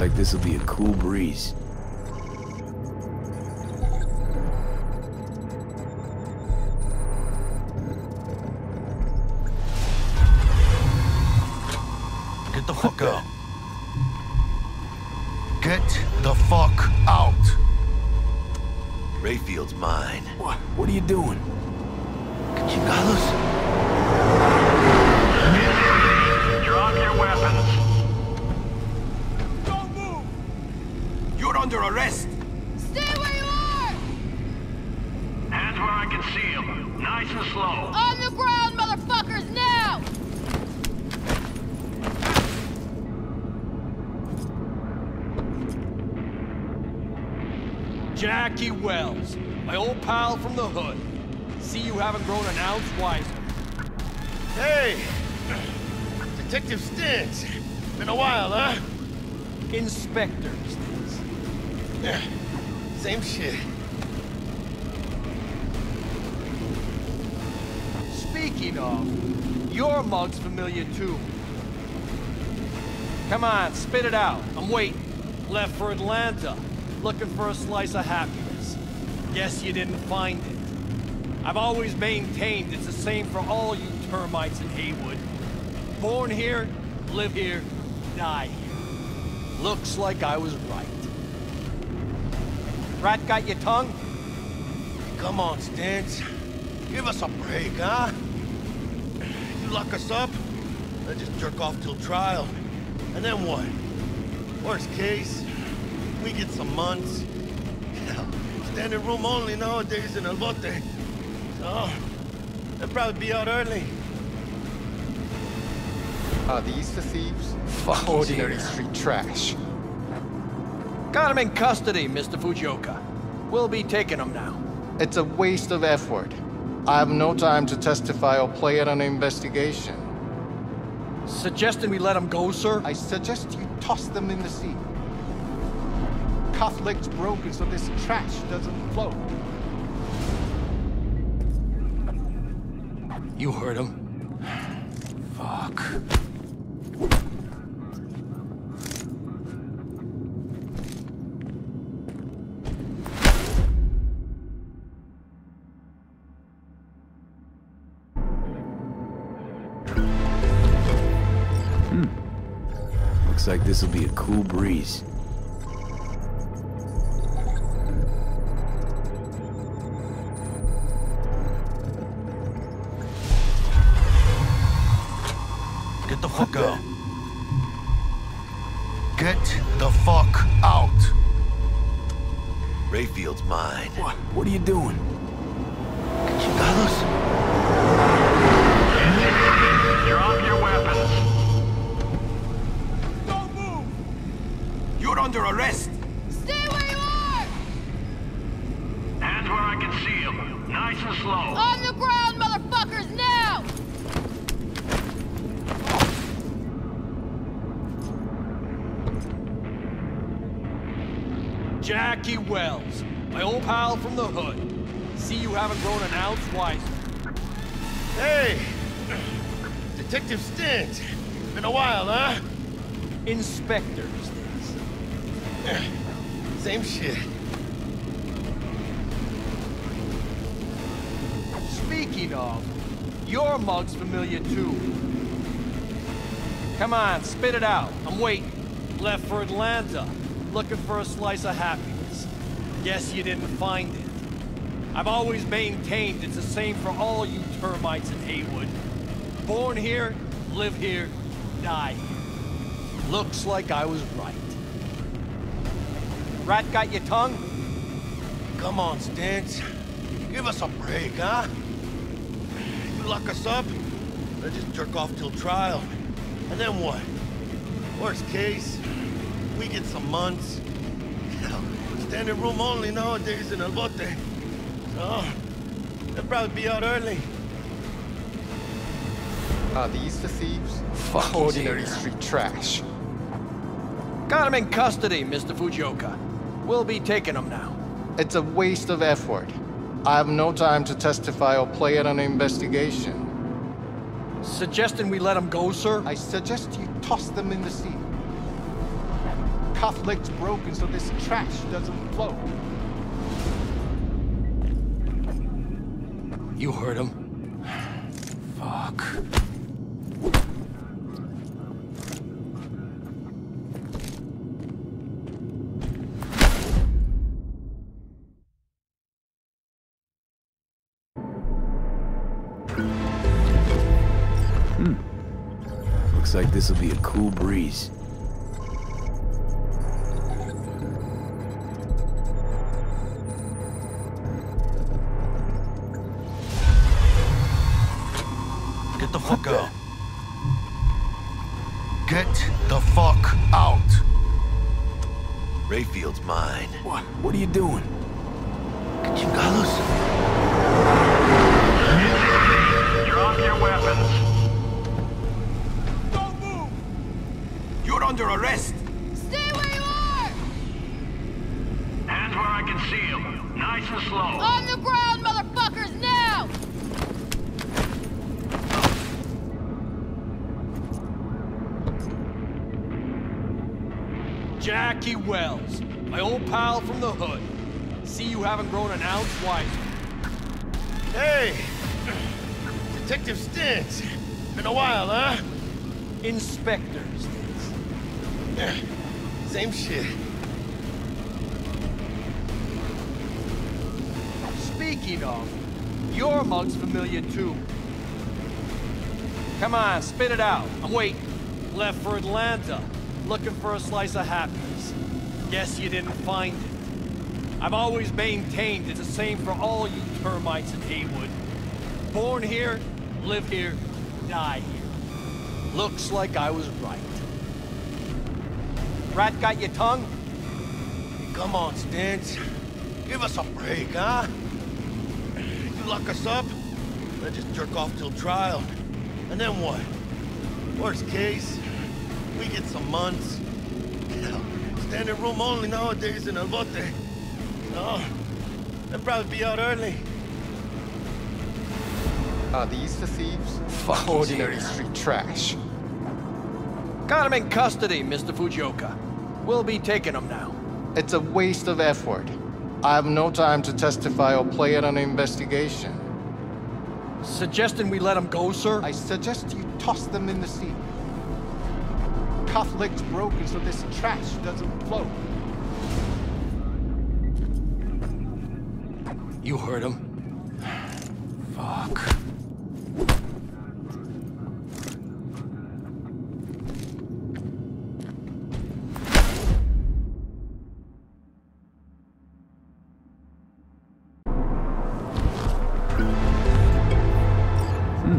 Looks like this'll be a cool breeze. Get the fuck out. Get the fuck out. Rayfield's mine. What? What are you doing? Chingados? Under arrest! Stay where you are! Hands where I can see them. Nice and slow. On the ground, motherfuckers, now! Jackie Welles, my old pal from the hood. See you haven't grown an ounce wiser. Hey! Detective Stintz. Been a while, huh? Inspector Stintz. Yeah. Same shit. Speaking of, your mug's familiar too. Come on, spit it out. I'm waiting. Left for Atlanta, looking for a slice of happiness. Guess you didn't find it. I've always maintained it's the same for all you termites in Heywood. Born here, live here, die here. Looks like I was right. Rat got your tongue? Come on, Stintz. Give us a break, huh? You lock us up, I just jerk off till trial. And then what? Worst case, we get some months. Hell, standing room only nowadays in El Bote. So, oh, they'll probably be out early. Are these the thieves? Fuck, Ordinary street trash. Got him in custody, Mr. Fujioka. We'll be taking him now. It's a waste of effort. I have no time to testify or play at an investigation. Suggesting we let him go, sir? I suggest you toss them in the sea. Cuff legs broken so this trash doesn't float. You heard him. Fuck. Looks like this'll be a cool breeze. Get the fuck out. Get the fuck out. Rayfield's mine. What? What are you doing? Chingados? Drop your weapons. Under arrest! Stay where you are! Hands where I can see them. Nice and slow. On the ground, motherfuckers, now! Jackie Welles, my old pal from the hood. See you haven't grown an ounce wiser. Hey! Detective Stintz. Been a while, huh? Inspector Stintz. Same shit. Speaking of, your mug's familiar too. Come on, spit it out. I'm waiting. Left for Atlanta, looking for a slice of happiness. Guess you didn't find it. I've always maintained it's the same for all you termites in Heywood. Born here, live here, die here. Looks like I was right. Rat got your tongue? Come on, Stintz. Give us a break, huh? You lock us up, I just jerk off till trial. And then what? Worst case, we get some months. Hell, standing room only nowadays in El Bote. So, they'll probably be out early. Are these the thieves? Fuck, he's Ordinary street trash. Got him in custody, Mr. Fujioka. We'll be taking them now. It's a waste of effort. I have no time to testify or play at an investigation. Suggesting we let them go, sir? I suggest you toss them in the sea. Cuff leg's broken so this trash doesn't float. You heard him. Fuck. Hmm. Looks like this'll be a cool breeze. Get the fuck out. Get the fuck out. Rayfield's mine. What? What are you doing? Chingados? Drop your weapons. Don't move! You're under arrest. Stay where you are! Hands where I can see them. Nice and slow. On the ground, motherfuckers, now! Jackie Welles, my old pal from the hood. See you haven't grown an ounce wiser. Hey! Detective Stintz. Been a while, huh? Inspectors. Same shit. Speaking of, your mug's familiar too. Come on, spit it out. I'm waiting. Left for Atlanta, looking for a slice of happiness. Guess you didn't find it. I've always maintained it's the same for all you termites in Heywood. Born here, live here, die here. Looks like I was right. Rat got your tongue? Come on, Stintz. Give us a break, huh? You lock us up, then just jerk off till trial. And then what? Worst case, we get some months. Hell, standing room only nowadays in El Bote. No, they'll probably be out early. Are these the thieves? Fuck, Ordinary here. street trash. Got him in custody, Mr. Fujioka. We'll be taking him now. It's a waste of effort. I have no time to testify or play at an investigation. Suggesting we let him go, sir? I suggest you toss them in the sea. Cuff leg's broken so this trash doesn't float. You heard him. Fuck. Hmm.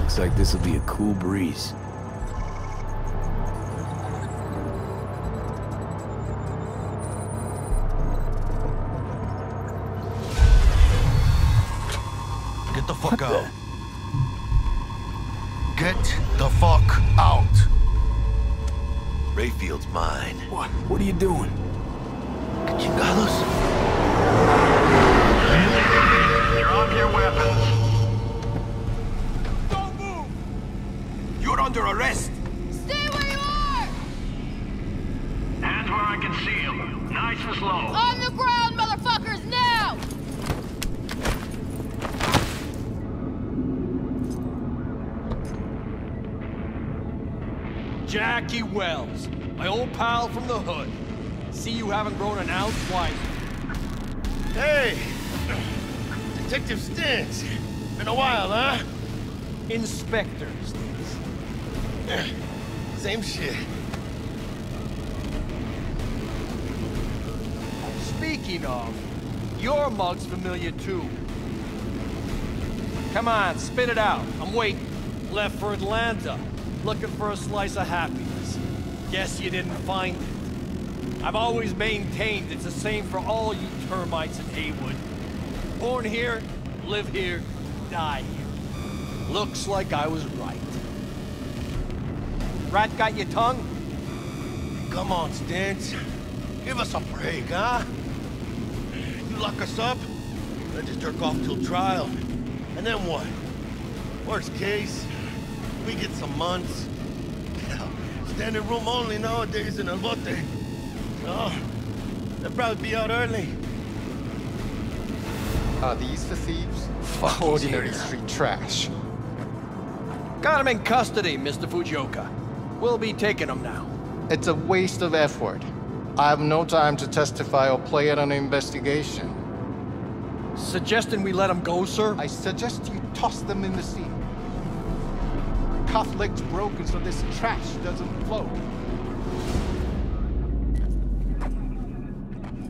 Looks like this'll be a cool breeze. The fuck out. Get the fuck out. Rayfield's mine. What? What are you doing? Chingados? Drop your weapons. Don't move! You're under arrest. Stay where you are! Hands where I can see them. Nice and slow. On the ground, motherfuckers, now! Jackie Welles, my old pal from the hood. See you haven't grown an ounce wiser. Hey! Detective Stintz. Been a while, huh? Inspectors. Same shit. Speaking of, your mug's familiar too. Come on, spit it out. I'm waiting. Left for Atlanta, looking for a slice of happiness. Guess you didn't find it. I've always maintained it's the same for all you termites in Heywood. Born here, live here, die here. Looks like I was right. Rat got your tongue? Come on, Stintz. Give us a break, huh? You lock us up, then just jerk off till trial. And then what? Worst case, we get some months. Standing room only nowadays in El Bote. Oh, they'll probably be out early. Are these the thieves? Fuck, he's Ordinary street trash. Got him in custody, Mr. Fujioka. We'll be taking him now. It's a waste of effort. I have no time to testify or play at an investigation. Suggesting we let him go, sir? I suggest you toss them in the sea. Cuff leg's broken so this trash doesn't float.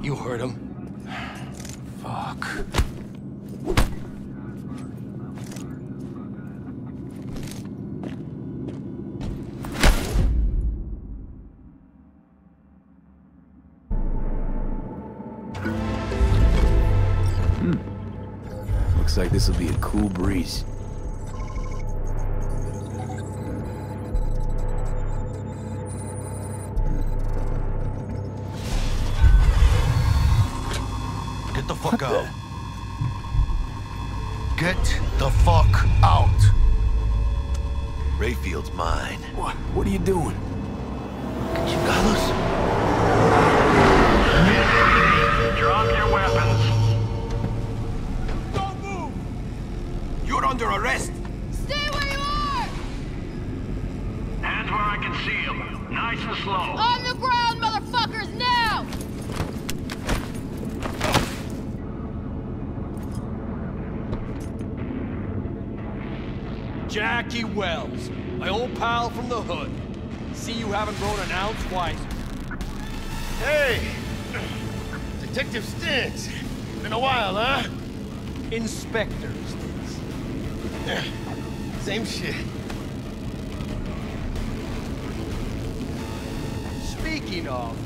You heard him. Fuck. Hmm. Looks like this will be a cool breeze. Mine. What? What are you doing? Chingados? Drop your weapons. Don't move! You're under arrest. Stay where you are! Hands where I can see them. Nice and slow. On the ground, motherfuckers, now! Jackie Welles, my old pal from the hood. See you haven't grown an ounce wiser. Hey! Detective Stintz! Been a while, huh? Inspectors. Same shit. Speaking of,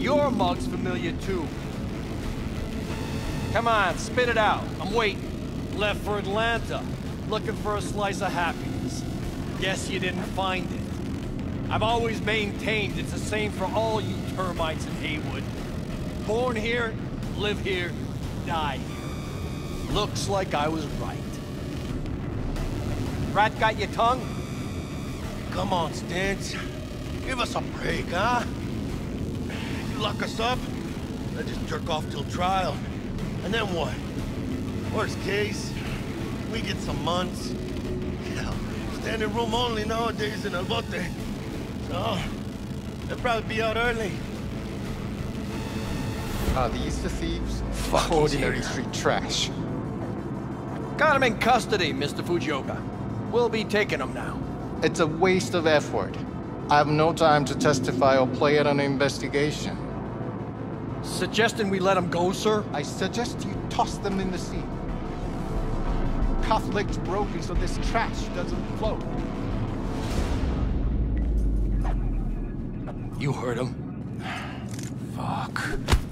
your mug's familiar too. Come on, spit it out. I'm waiting. Left for Atlanta, looking for a slice of happiness. Guess you didn't find it. I've always maintained it's the same for all you termites in Heywood. Born here, live here, die here. Looks like I was right. Rat got your tongue? Come on, Stintz. Give us a break, huh? You lock us up, I just jerk off till trial. And then what? Worst case, we get some months. Hell, standing room only nowadays in El Bote. So, they'll probably be out early. Are these the thieves? Fuck, he's Ordinary here. street trash. Got him in custody, Mr. Fujioka. We'll be taking him now. It's a waste of effort. I have no time to testify or play at an investigation. Suggesting we let him go, sir? I suggest you toss them in the sea. Cuff leg's broken so this trash doesn't float. You heard him. Fuck.